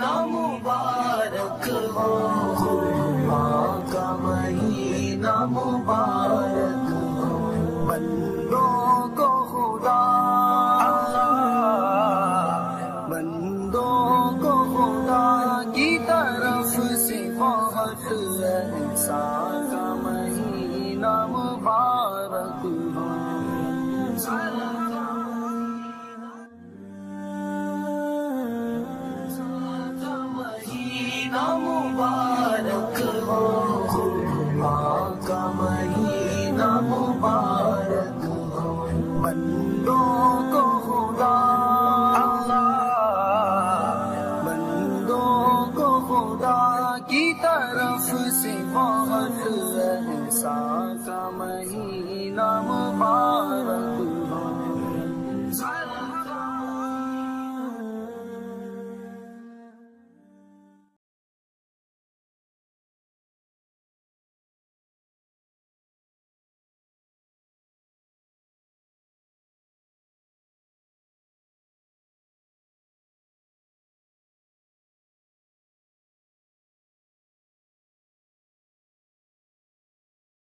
مہینہ مبارک ہو۔ خدا کا مہینہ مبارک ہو۔ بندوں کو خدا۔ بندوں کو خدا کی طرف سے بہت احسان کا مہینہ مبارک ہو۔ مدینہ مبارک ہو خرما کا مہینہ مبارک ہو۔ کی طرف سے بہت سا کا مہینہ مبارک